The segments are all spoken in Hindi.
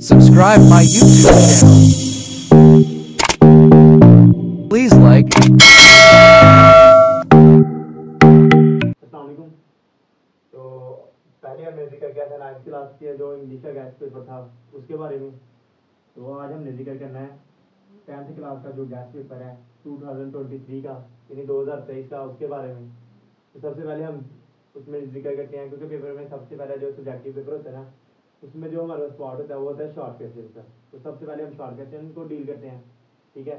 Subscribe my YouTube channel. Please like. तो पहले ज़िक्र किया था नाइन्थ क्लास के जो इंग्लिश का गैस पेपर था, उसके बारे में। तो आज हमने ज़िक्र करना है टेंथ क्लास का जो गैस पेपर है 2023 का, यानी 2023 का, उसके बारे में। तो सबसे पहले हम उसमें ज़िक्र करते हैं, क्योंकि पेपर में सबसे जो सब्जेक्टिव पेपर होता है ना उसमें जो हमारा स्पॉट होता है, वो होता है शॉर्ट क्वेश्चन का। तो सबसे पहले हम शॉर्ट क्वेश्चन को डील करते हैं, ठीक है?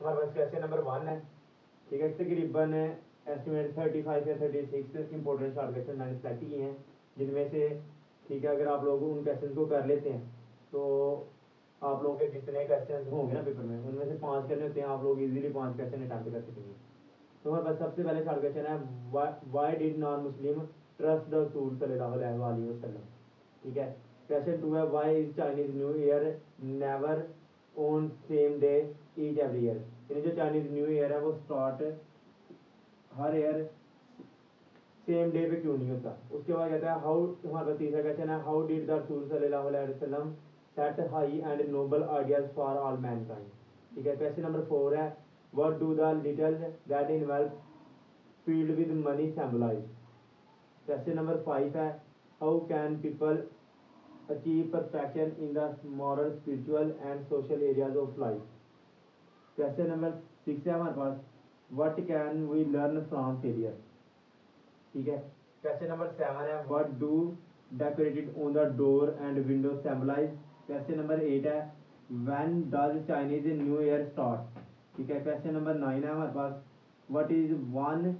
हमारे पास क्वेश्चन नंबर वन है, ठीक है? तकरीबन एस्टिमेट थर्टी फाइव या thirty six important short question मैंने सेलेक्ट किए हैं, जिनमें से, ठीक है, अगर आप लोग उन क्वेश्चन को कर लेते हैं तो आप लोगों के जितने क्वेश्चन होंगे ना पेपर में, उनमें से पाँच करने होते हैं, आप लोग इजीली पाँच क्वेश्चन अटैम्प्ट कर सकेंगे तो हमारे पास सबसे पहले शॉर्ट क्वेश्चन है why did non Muslim trust the रसूल सल्लल्लाहु अलैहि वसल्लम ठीक है? क्वेश्चन टू है why is Chinese new year never on same day each every year यानी जो चाइनीज़ न्यू ईयर है, वो स्टार्ट हर ईयर सेम डे पे क्यों नहीं होता? उसके बाद कहता है हाउ हमारे पास तीसरा क्वेश्चन है हाउ डिड द रसूल सल्लल्लाहु अलैहि वसल्लम set high and noble ideas for all mankind ठीक है क्वेश्चन नंबर फोर है what do the little that involve field with money symbolize? Question number five है how can people achieve perfection in the moral spiritual and social areas of life. Question number six है हमारे पास what can we learn from failure ठीक है? क्वेश्चन नंबर सेवन है what do decorated on the door and window symbolize? Question number eight है when does Chinese new year start ठीक है? क्वेश्चन नंबर नाइन है हमारे पास what is one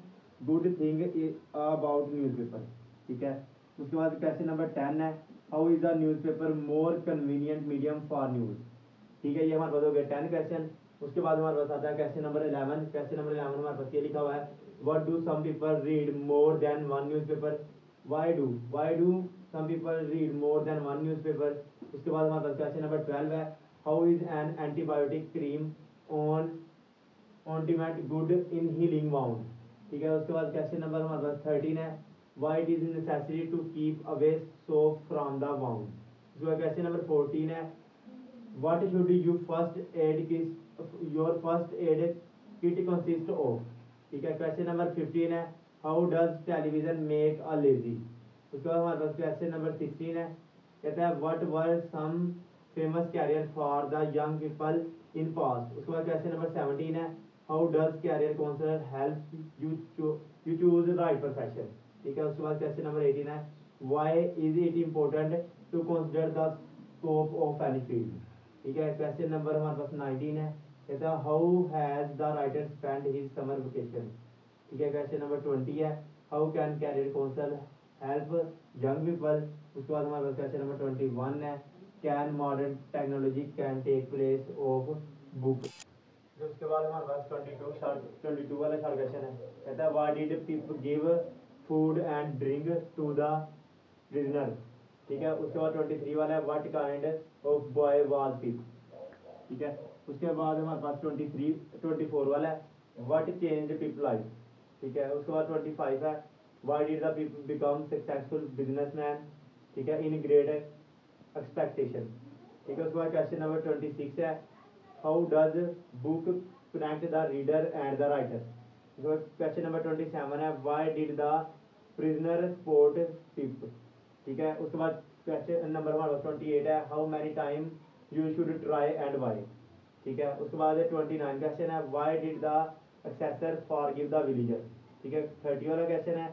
good thing about newspaper ठीक है? उसके बाद क्वेश्चन नंबर टेन है how is the newspaper more convenient medium for news ठीक है, ये हमारे पास हो गया टेन क्वेश्चन उसके बाद हमारे पास आता है question number eleven question number eleven हमारे पास ये लिखा हुआ है what do some people read more than one newspaper why do why do some people read more than one newspaper उसके बाद हमारे पास क्वेश्चन नंबर ट्वेल्व है how is an antibiotic cream on ointment good in healing wound ठीक है, उसके बाद क्वेश्चन नंबर हमारे पास थर्टीन है why it is necessary to keep away soap from the wound उसके बाद क्वेश्चन नंबर फोर्टीन है what should you first aid kit your first aid kit consist of ठीक है क्वेश्चन नंबर फिफ्टीन है how does television make a lazy उसके बाद हमारे पास क्वेश्चन नंबर सिक्सटीन है कहता है what were some famous career for the young people in past उसके बाद क्वेश्चन नंबर सेवनटीन है counselor help you cho you choose the right profession ठीक है, उसके बाद क्वेश्चन नंबर एटीन है। Why is it important to consider the scope of any field ठीक है क्वेश्चन नंबर हमारे पास नाइनटीन है। कहता है how has the writer spend his summer vacation ठीक है क्वेश्चन नंबर ट्वेंटी है। How can career council help young people उसके बाद हमारे पास क्वेश्चन नंबर ट्वेंटी वन है can modern technology can take place of book उसके बाद हमारे पास ट्वेंटी टू ट्वेंटी टू वाला शॉर्ट क्वेश्चन है। कहता है why did people give food and drink to the prisoner ठीक है? उसके बाद ट्वेंटी थ्री वाला है what kind of boy was peep ठीक है? उसके बाद हमारे पास ट्वेंटी थ्री ट्वेंटी फोर वाला है। वट चेंज पीपल लाइफ ठीक है? उसके बाद ट्वेंटी फाइव है why did the become successful businessman ठीक है? इन ग्रेट एक्सपेक्टेशन ठीक है? उसके बाद क्वेश्चन नंबर ट्वेंटी सिक्स है how does book connect the reader and the writer question number twenty seven है। Why did the prisoner sport tip ठीक है? उसके बाद क्वेश्चन नंबर पास ट्वेंटी एट है how many time you should try and why ठीक है? उसके बाद ट्वेंटी नाइन क्वेश्चन है why did the assessor for give the villager ठीक है? थर्टी वाला क्वेश्चन है,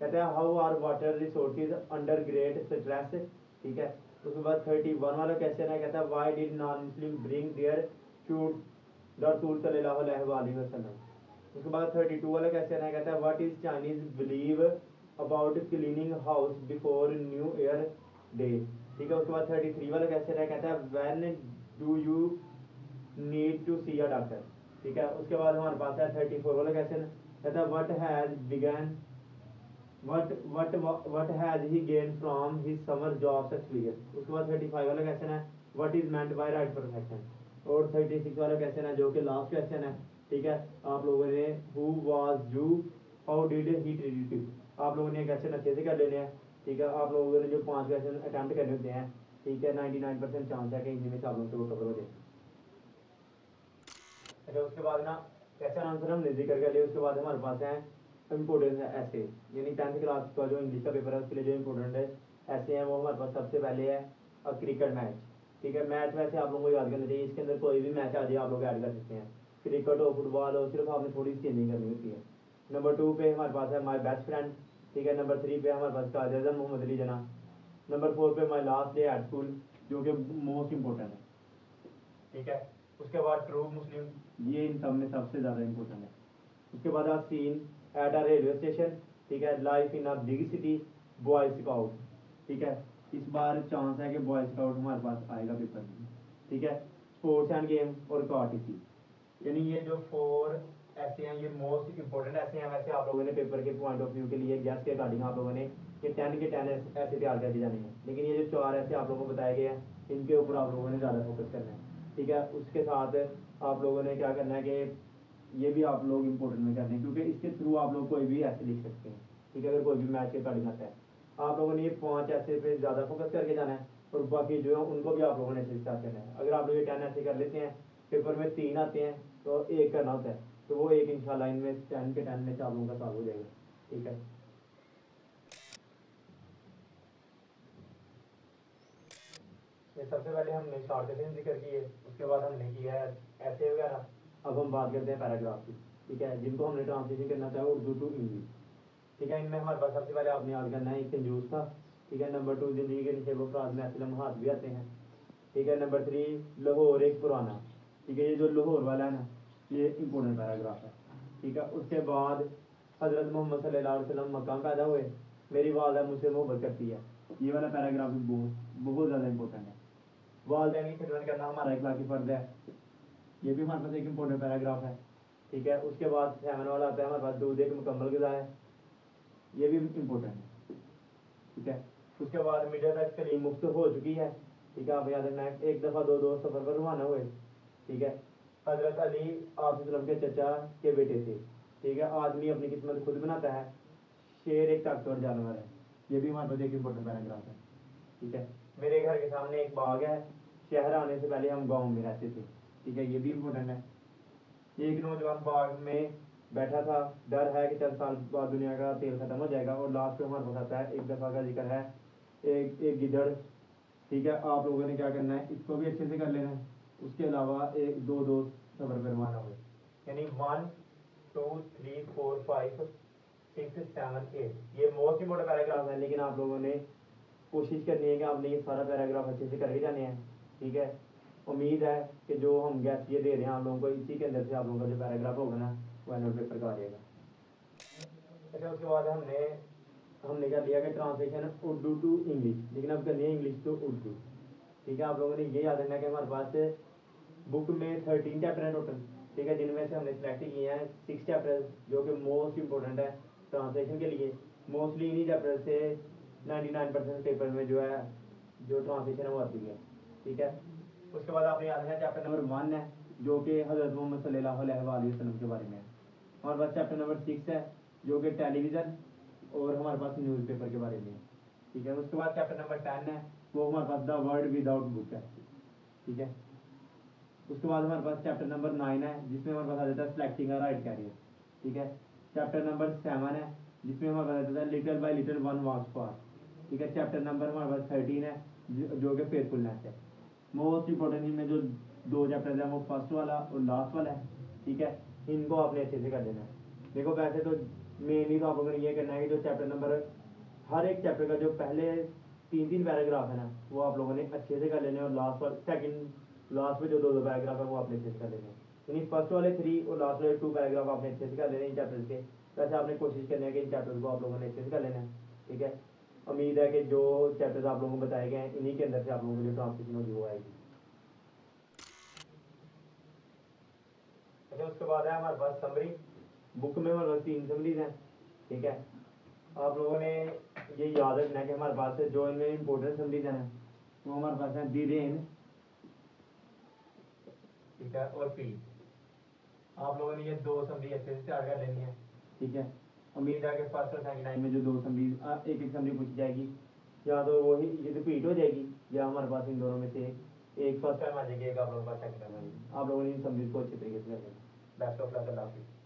कहते हैं how are water resources under great stress ठीक है? उसके बाद थर्टी वन वाला क्वेश्चन है, कहता है why did non Muslim bring their shoot रसूल सल्लल्लाहु अलैहि वसल्लम उसके बाद थर्टी टू वाला क्वेश्चन है, कहता है what is Chinese believe about cleaning house before new year day ठीक है, उसके बाद थर्टी थ्री वाला क्वेश्चन है? कहता है when do you need to see a doctor ठीक है, उसके बाद हमारे पास है थर्टी फोर वाला क्वेश्चन कहता है what has began what what what has he gained from his summer jobs experience? उसके बाद थर्टी फाइव वाला क्वेश्चन है what is meant by right perfection और थर्टी सिक्स वाला क्वेश्चन है जो कि लास्ट क्वेश्चन है। ठीक है, आप लोगों ने, who was you? How did he treat you? आप लोगों ने क्वेश्चन अच्छे से कर लेने हैं, ठीक है? आप लोगों ने जो पाँच क्वेश्चन अटैम्प्ट करने होते हैं, ठीक है? 99 परसेंट चांस है कि इनमें से आप लोगों से वो कवर हो जाए। अच्छा उसके बाद ना क्वेश्चन आंसर हमने ज़िक्र कर लिया उसके बाद हमारे पास है इम्पोर्टेंट ऐसे यानी टेंथ क्लास का जो इंग्लिश का पेपर है, उसके लिए जो इम्पोर्टेंट है ऐसे हैं, वो हमारे पास सबसे पहले है क्रिकेट मैच ठीक है? मैच वैसे आप लोगों को याद करना चाहिए, इसके अंदर कोई भी मैच आ जाए आप लोग ऐड कर सकते हैं। क्रिकेट हो फुटबॉल हो, सिर्फ़ आपने थोड़ी सी चेंजिंग करनी होती है। नंबर टू पे हमारे पास है माई बेस्ट फ्रेंड ठीक है नंबर थ्री पे हमारे पास काज अजम मोहम्मद अली जना नंबर फोर पे my last day at school जो कि मोस्ट इम्पोर्टेंट है. ठीक है? उसके बाद ट्रू मुस्लिम ये इन सब में सबसे ज़्यादा इम्पोर्टेंट है. उसके बाद आप scene at a railway station ठीक है? Life in a big city boy scout ठीक है? इस बार चांस है कि बॉय स्काउट हमारे पास आएगा पेपर में. ठीक है? स्पोर्ट्स एंड गेम और कार्टिसी यानी ये जो फोर ऐसे हैं ये मोस्ट इंपॉर्टेंट ऐसे हैं। वैसे आप लोगों ने पेपर के पॉइंट ऑफ़ व्यू के लिए गैस के अकॉर्डिंग आप लोगों ने कि टेन के टेन ऐसे तैयार करके जाने हैं। लेकिन ये जो चार ऐसे आप लोगों को बताए गए हैं, इनके ऊपर आप लोगों ने ज़्यादा फोकस करना है। ठीक है? उसके साथ आप लोगों ने क्या करना है कि ये भी आप लोग इम्पोर्टेंट में करने क्योंकि इसके थ्रू आप लोग कोई भी ऐसे लिख सकते हैं। ठीक है? अगर कोई भी मैच के अकॉर्डिंग आता है। आप लोगों ने ये पाँच ऐसे पे ज़्यादा फोकस करके जाना है और बाकी जो है उनको भी आप लोगों ने स्टार्ट करना है। अगर आप लोग ये टेन ऐसे कर लेते हैं पेपर में तीन आते हैं तो एक करना होता है। तो वो एक इंशाल्लाह इनमें टेन के टेन में से आप लोगों का सॉल्व हो जाएगा। ठीक है? ये सबसे पहले हमने शॉर्ट ज़िक्र की है उसके बाद हमने किया है ऐसे वगैरह। अब हम बात करते हैं पैराग्राफ की। ठीक है? जिनको हमने ट्रांसलेशन करना चाहे उर्दू टू इंग्लिश ठीक है? इनमें हमारे पास सबसे पहले आपने याद करना है एक कंजूस था। ठीक है? नंबर टू ज़िंदगी के नीचे वो में असलम हाथ भी आते हैं। ठीक है? नंबर थ्री लाहौर एक पुराना। ठीक है? ये जो लाहौर वाला है ना ये इम्पोर्टेंट पैराग्राफ है। ठीक है? उसके बाद हज़रत मोहम्मद वसल्लम मकाम पैदा हुए। मेरी वालदा मुझसे मोहब्बत करती है। ये वाला पैराग्राफ भी बहुत बहुत ज़्यादा इंपॉर्टेंट है। वालदेन की खिदमत करना हमारा इखलाकी फ़र्ज़ है। ये भी हमारे पास एक इम्पोर्टेंट पैराग्राफ है। ठीक है? उसके बाद सेवन वाला आता है, हमारे पास दूध एक मुकम्मल गज़ा है। ये भी इम्पोर्टेंट है। ठीक है? उसके बाद मीडिया तक तलीम मुफ़्त हो चुकी है। ठीक है? आप याद रखना, एक दफ़ा दो दो सफ़र पर रवाना हुए। ठीक है? हज़रत अली आप के चचा के बेटे थे। ठीक है, आदमी अपनी किस्मत खुद बनाता है। शेर एक ताकतवर जानवर है। ये भी हमारे पास एक इम्पोर्टेंट पैराग्राफ है। ठीक है, मेरे घर के सामने एक बाग है। शहर आने से पहले हम गाँव में रहते थे। ठीक है, ये भी इम्पोर्टेंट है। एक नौजवान बाग में बैठा था। डर है कि चंद साल बाद दुनिया का तेल खत्म हो जाएगा और लास्ट में हमारे पास आता है। एक दफ़ा का ज़िक्र है। एक एक गिदड़। ठीक है, आप लोगों ने क्या करना है? इसको भी अच्छे से कर लेना है। उसके अलावा एक दो सफ़र पर रवाना हुए यानी one two three four five six seven eight ये मोस्ट इंपोर्टेंट पैराग्राफ है, लेकिन आप लोगों ने कोशिश करनी है कि आपने ये सारा पैराग्राफ अच्छे से करके जाने हैं, ठीक है? उम्मीद है कि जो हम गैस ये दे रहे हैं आप लोगों को, इसी के अंदर से आप लोगों का जो पैराग्राफ होगा ना, वो एनुअल पेपर का आ जाएगा अच्छा उसके बाद हमने हमने क्या लिया कि ट्रांसलेशन उर्दू टू इंग्लिश लेकिन अब करनी है इंग्लिश टू उर्दू। ठीक है, आप लोगों ने ये याद रखना कि हमारे पास बुक में थर्टीन चैप्टर हैं टोटल ठीक है, जिनमें से हमने सेलेक्ट किए हैं सिक्स चैप्टर जो कि मोस्ट इंपॉर्टेंट है ट्रांसलेशन के लिए। मोस्टली इन्हीं चैप्टर से नाइन्टी नाइन परसेंट पेपर में जो है, जो ट्रांसलेशन है वो आती है, ठीक है? उसके बाद आपने याद है चैप्टर नंबर वन है, जो कि हज़रत मोहम्मद वसल्लम के बारे में हमारे पास चैप्टर नंबर सिक्स है, जो कि टेलीविज़न और हमारे पास न्यूज़पेपर के बारे में ठीक है? उसके बाद चैप्टर नंबर टेन है, वो हमारे पास द वर्ल्ड विदाउट बुक है, ठीक है? उसके बाद हमारे पास चैप्टर नंबर नाइन है, जिसमें हमारे पास आ जाता है सेलेक्टिंग राइट कैरियर ठीक है? चैप्टर नंबर सेवन है, जिसमें हमारे पास आ जाता है little by little one walks for ठीक है? चैप्टर नंबर हमारे पास थर्टीन है, जो कि फेथफुलनेस है। मोस्ट इंपॉर्टेंट इनमें जो दो चैप्टर है, वो फ़र्स्ट वाला और लास्ट वाला है, ठीक है? इनको आपने अच्छे से कर देना है। देखो, वैसे तो मेनली तो आप ने ये करना है कि जो चैप्टर नंबर हर एक चैप्टर का जो पहले तीन तीन पैराग्राफ है ना, वो आप लोगों ने अच्छे से कर लेने और लास्ट वाले सेकंड लास्ट में जो दो दो पैराग्राफ है, वो आपने अच्छे से कर लेने यानी फ़र्स्ट वाले थ्री और लास्ट वाले टू पैराग्राफ आपने अच्छे से कर लेने इन चैप्टर्स के। वैसे आपने कोशिश करनी है कि इन चैप्टर्स को आप लोगों ने अच्छे से कर लेना ठीक है? उम्मीद है कि जो चैप्टर्स आप लोगों को बताए गए हैं, इन्हीं के अंदर से आप लोगों को जो ट्रांसलेशन होगी वो आएगी। अच्छा उसके बाद है हमारे पास समरी बुक में हमारे पास तीन समरीज हैं, ठीक है? आप लोगों ने ये याद रखना है कि हमारे पास जो इनमें इम्पोर्टेंट समरीज हैं, वो हमारे पास है दी रेन ठीक है? और पी आप लोगों ने ये दो समरी अच्छे से तैयार कर लेनी है। ठीक है? उम्मीद है कि फ़र्स्ट और सेकंड टाइम में जो दो समरी एक एक समरी पूछी जाएगी। या तो वही ये रिपीट हो जाएगी, या हमारे पास इन दोनों में से एक फ़र्स्ट टाइम आ जाएगी, एक आप लोगों के पास सेकंड टाइम आ जाएगी। आप लोगों ने इन संधि को अच्छे तरीके से कर लेना। बेस्ट ऑफ़ लक अल्लाह हाफिज़।